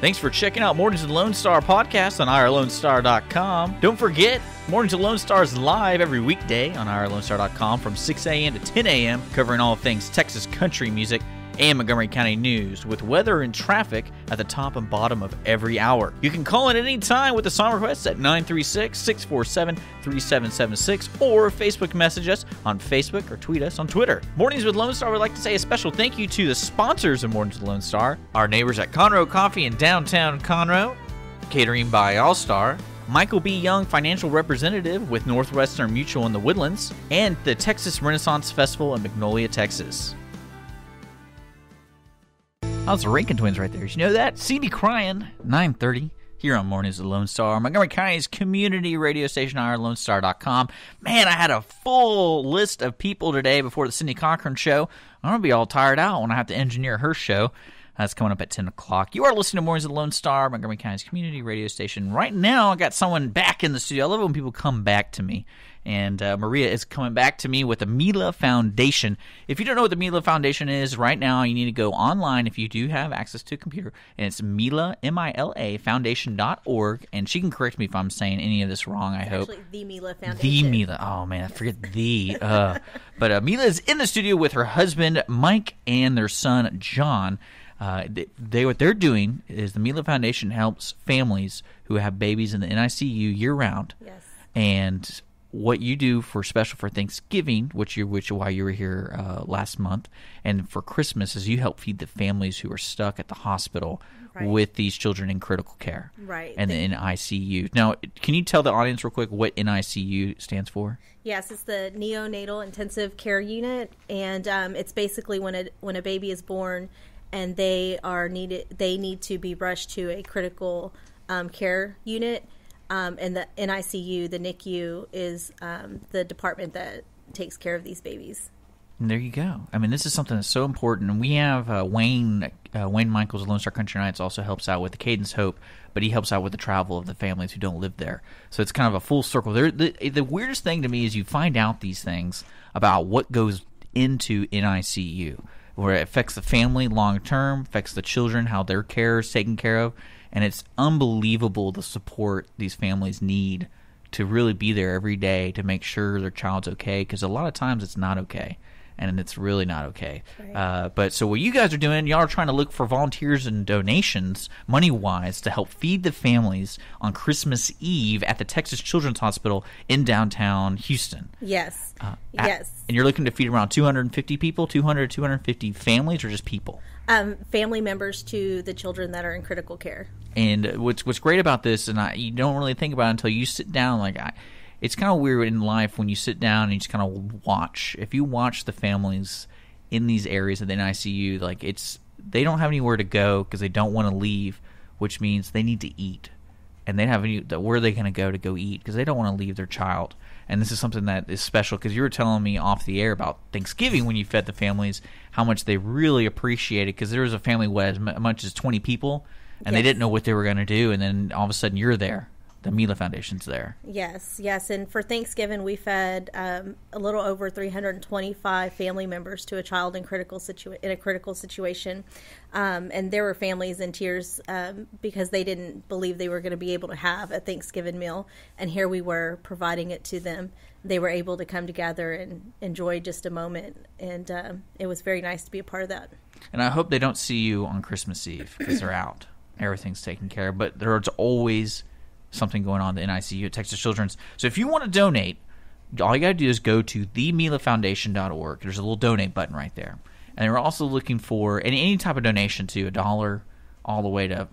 Thanks for checking out Mornings and Lone Star podcast on irlonestar.com. Don't forget, Mornings and Lone Star is live every weekday on irlonestar.com from 6 a.m. to 10 a.m., covering all things Texas country music and Montgomery County news with weather and traffic at the top and bottom of every hour. You can call in at any time with a song request at 936 647 3776 or Facebook message us on Facebook or tweet us on Twitter. Mornings with Lone Star would like to say a special thank you to the sponsors of Mornings with Lone Star, our neighbors at Conroe Coffee in downtown Conroe, catering by All Star. Michael B. Young, financial representative with Northwestern Mutual in the Woodlands, and the Texas Renaissance Festival in Magnolia, Texas. Oh, How's the Rankin twins right there? Did you know that? See me crying. 930 here on Mornings of Lone Star, Montgomery County's community radio station, OurLoneStar.com. Man, I had a full list of people today before the Cindy Cochran show. I'm going to be all tired out when I have to engineer her show. That's coming up at 10 o'clock. You are listening to Mornings of the Lone Star, Montgomery County's community radio station. Right now, I got someone back in the studio. I love it when people come back to me. And uh, Maria is coming back to me with the Mila Foundation. If you don't know what the Mila Foundation is, right now you need to go online if you do have access to a computer. And it's Mila, M I L A, foundation.org. And she can correct me if I'm saying any of this wrong, I hope. Actually, the Mila Foundation. The Mila. Oh man, I forget the. Uh, but uh, Mila is in the studio with her husband Mike and their son John. Uh, they, they what they're doing is the Mila Foundation helps families who have babies in the NICU year round. Yes. And what you do for special for Thanksgiving, which you which why you were here uh, last month, and for Christmas is you help feed the families who are stuck at the hospital Right. with these children in critical care. Right. And the NICU. Now, can you tell the audience real quick what NICU stands for? Yes, it's the neonatal intensive care unit, and um, it's basically when a when a baby is born, and they are needed they need to be rushed to a critical um, care unit, um, and the NICU, the NICU, is um, the department that takes care of these babies. And there you go. I mean, this is something that's so important. And we have uh, Wayne uh, Wayne Michaels of Lone Star Country Nights also helps out with the Cadence Hope, but he helps out with the travel of the families who don't live there. So it's kind of a full circle. There, the, the weirdest thing to me is you find out these things about what goes into NICU, where it affects the family long term, affects the children, how their care is taken care of, and it's unbelievable the support these families need to really be there every day to make sure their child's okay because a lot of times it's not okay and it's really not okay Right. uh, but so what you guys are doing y'all are trying to look for volunteers and donations money wise to help feed the families on christmas eve at the texas children's hospital in downtown houston Yes, Uh, yes. and you're looking to feed around 250 people 200 250 families or just people Um, family members to the children that are in critical care. And what's what's great about this, and I, you don't really think about it until you sit down. Like, I, it's kind of weird in life when you sit down and you just kind of watch. If you watch the families in these areas of the NICU, like it's they don't have anywhere to go because they don't want to leave, which means they need to eat, and they don't have any. Where are they going to go to go eat? Because they don't want to leave their child. And this is something that is special because you were telling me off the air about Thanksgiving when you fed the families how much they really appreciated because there was a family with as much as twenty people and they didn't know what they were going to do and then all of a sudden you're there the mila foundation's there Yes, yes. And for Thanksgiving, we fed um, a little over 325 family members to a child in critical situa- in a critical situation, um, and there were families in tears um, because they didn't believe they were going to be able to have a Thanksgiving meal, and here we were providing it to them. They were able to come together and enjoy just a moment, and um, it was very nice to be a part of that. and i hope they don't see you on christmas eve because they're out everything's taken care of but there's always something going on in the nicu at texas children's. So if you want to donate all you got to do is go to themilafoundation.org there's a little donate button right there. And we're also looking for any, any type of donation to a dollar all the way to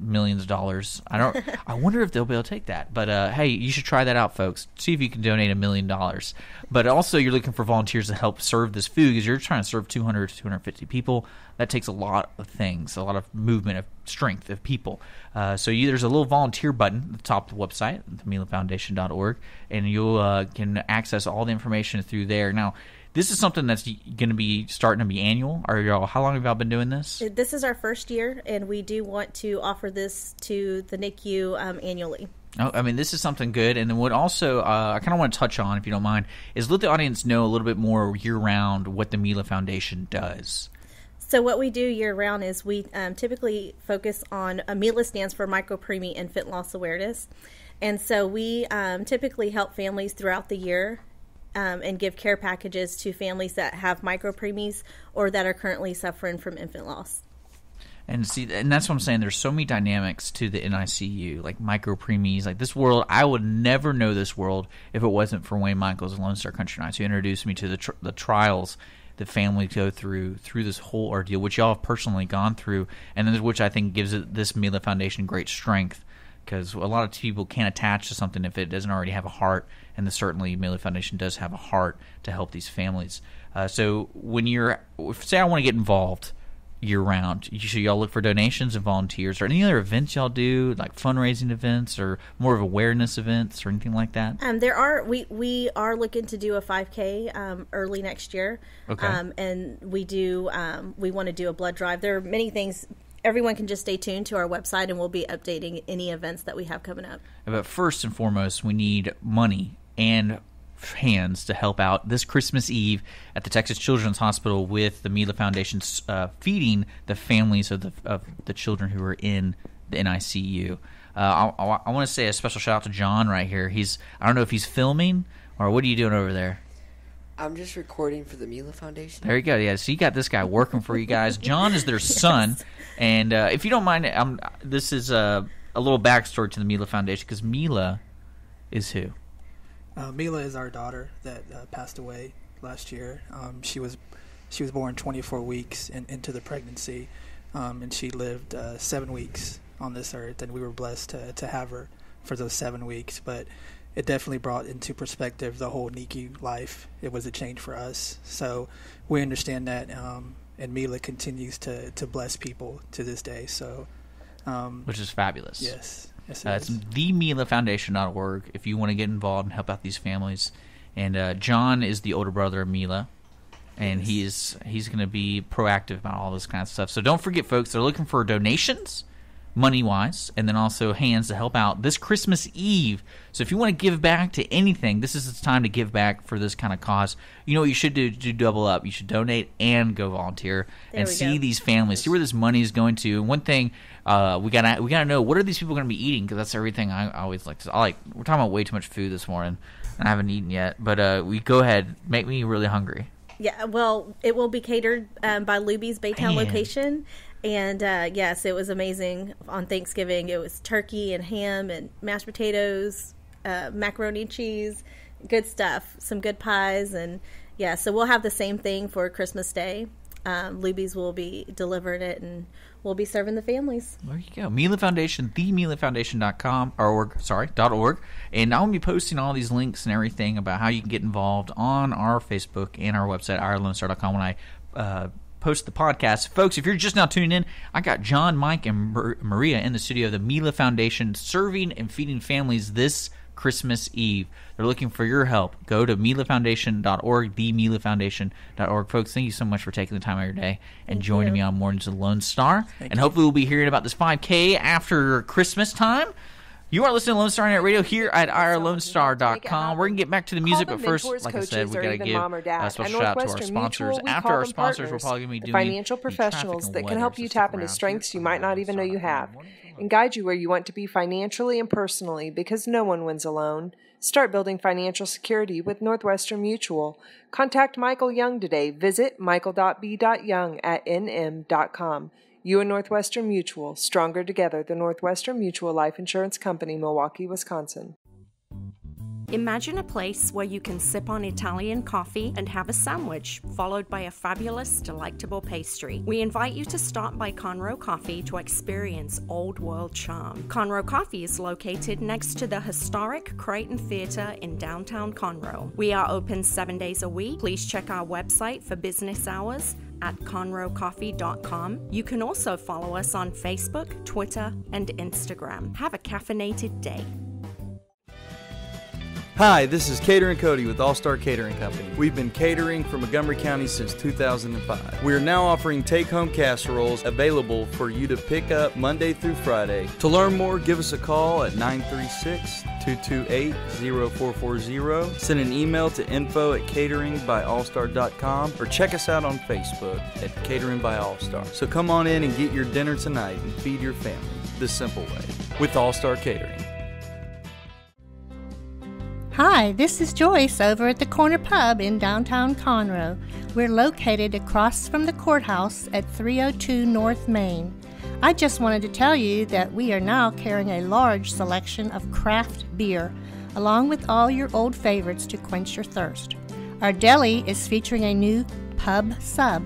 millions of dollars. I don't. I wonder if they'll be able to take that. But uh, hey, you should try that out, folks. See if you can donate a million dollars. But also, you're looking for volunteers to help serve this food because you're trying to serve 200 to 250 people. That takes a lot of things, a lot of movement of strength of people. Uh, so you, there's a little volunteer button at the top of the website, themilafoundation.org, and you uh, can access all the information through there. Now, this is something that's going to be starting to be annual. Are y'all? How long have y'all been doing this? This is our first year, and we do want to offer this to the NICU um, annually. Oh, I mean, this is something good. And then what also uh, I kind of want to touch on, if you don't mind, is let the audience know a little bit more year round what the Mila Foundation does. So what we do year round is we um, typically focus on Mila stands for micropreemie infant loss awareness, and so we um, typically help families throughout the year um, and give care packages to families that have micropreemies or that are currently suffering from infant loss. And see, and that's what I'm saying. There's so many dynamics to the NICU, like micro preemies, like this world. I would never know this world if it wasn't for Wayne Michaels and Lone Star Country Nights, who introduced me to the tr- the trials that families go through through this whole ordeal, which y'all have personally gone through, and which I think gives it, this Mila Foundation great strength because a lot of people can't attach to something if it doesn't already have a heart, and the, certainly Mila Foundation does have a heart to help these families. Uh, so when you're, say, I want to get involved year round. You should y'all look for donations and volunteers, or any other events y'all do, like fundraising events, or more of awareness events, or anything like that? Um, there are we we are looking to do a 5K um, early next year. Okay. Um, and we do um, we want to do a blood drive. There are many things. Everyone can just stay tuned to our website, and we'll be updating any events that we have coming up. But first and foremost, we need money and hands to help out this Christmas Eve at the Texas Children's Hospital with the Mila Foundation uh, feeding the families of the of the children who are in the NICU. Uh, I, I, I want to say a special shout out to John right here. He's I don't know if he's filming or what are you doing over there. I'm just recording for the Mila Foundation. There you go. Yeah, so you got this guy working for you guys. John is their son, and uh, if you don't mind, I'm, this is a, a little backstory to the Mila Foundation because Mila is who? Uh, Mila is our daughter that uh, passed away last year. Um, she was she was born 24 weeks in, into the pregnancy, um, and she lived uh, seven weeks on this earth, and we were blessed to to have her for those seven weeks. But it definitely brought into perspective the whole NICU life. It was a change for us, so we understand that. Um, and Mila continues to to bless people to this day. So, um, which is fabulous. Yes. Yes, it uh, it's themilafoundation.org if you want to get involved and help out these families. And uh, John is the older brother of Mila, and yes. he's he's going to be proactive about all this kind of stuff. So don't forget, folks, they're looking for donations, money wise, and then also hands to help out this Christmas Eve. So if you want to give back to anything, this is the time to give back for this kind of cause. You know what you should do? Do double up. You should donate and go volunteer there and see go. these families, see where this money is going to. And one thing uh, we gotta we gotta know what are these people going to be eating because that's everything I, always like. To, I like we're talking about way too much food this morning, and I haven't eaten yet. But uh, we go ahead, make me really hungry. Yeah, well, it will be catered um, by Luby's Baytown Man. location, and uh, yes, it was amazing on Thanksgiving. It was turkey and ham and mashed potatoes, uh, macaroni and cheese, good stuff. Some good pies, and yeah, so we'll have the same thing for Christmas Day. Um, Luby's will be delivering it and we'll be serving the families. There you go. Mila Foundation, themilafoundation.com or org, sorry, dot org. And I'll be posting all these links and everything about how you can get involved on our Facebook and our website, irlonestar.com when I uh, post the podcast. Folks, if you're just now tuning in, I got John, Mike, and Maria in the studio of the Mila Foundation serving and feeding families this Christmas Eve. They're looking for your help. Go to milafoundation.org, themilafoundation.org. Folks, thank you so much for taking the time out of your day and thank joining you. me on Mornings of the Lone Star. Thank and you. hopefully we'll be hearing about this 5K after Christmas time. You are listening to Lone Star Net Radio here at irlonestar.com. We're going to get back to the music, but first, like I said, we got to give a special shout out to our sponsors. After our sponsors, we're probably going to be doing financial professionals that can help you tap into strengths you might not even know you have and guide you where you want to be financially and personally because no one wins alone. Start building financial security with Northwestern Mutual. Contact Michael Young today. Visit michael.b.young at nm.com. You and Northwestern Mutual, stronger together. The Northwestern Mutual Life Insurance Company, Milwaukee, Wisconsin. Imagine a place where you can sip on Italian coffee and have a sandwich, followed by a fabulous, delectable pastry. We invite you to stop by Conroe Coffee to experience old world charm. Conroe Coffee is located next to the historic Crighton Theatre in downtown Conroe. We are open seven days a week. Please check our website for business hours at conroecoffee.com. You can also follow us on Facebook, Twitter, and Instagram. Have a caffeinated day. Hi, this is Catering Cody with All Star Catering Company. We've been catering for Montgomery County since 2005. We are now offering take home casseroles available for you to pick up Monday through Friday. To learn more, give us a call at 936 228 0440. Send an email to info at cateringbyallstar.com or check us out on Facebook at Catering by All Star. So come on in and get your dinner tonight and feed your family the simple way with All Star Catering. Hi, this is Joyce over at the Corner Pub in downtown Conroe. We're located across from the courthouse at 302 North Main. I just wanted to tell you that we are now carrying a large selection of craft beer, along with all your old favorites to quench your thirst. Our deli is featuring a new pub sub,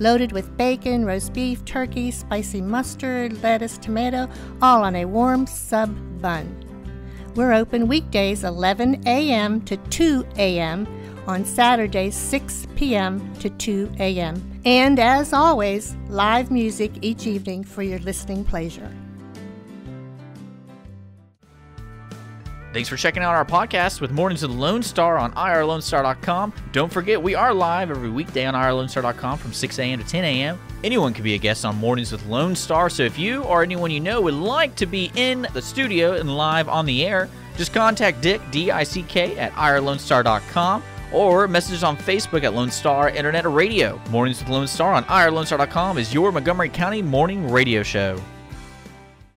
loaded with bacon, roast beef, turkey, spicy mustard, lettuce, tomato, all on a warm sub bun. We're open weekdays 11 a.m. to 2 a.m., on Saturdays 6 p.m. to 2 a.m. And as always, live music each evening for your listening pleasure. Thanks for checking out our podcast with Mornings with Lone Star on irlonestar.com. Don't forget, we are live every weekday on irlonestar.com from 6 a.m. to 10 a.m. Anyone can be a guest on Mornings with Lone Star, so if you or anyone you know would like to be in the studio and live on the air, just contact Dick, D-I-C-K, at irlonestar.com or message on Facebook at Lone Star Internet Radio. Mornings with Lone Star on irlonestar.com is your Montgomery County morning radio show.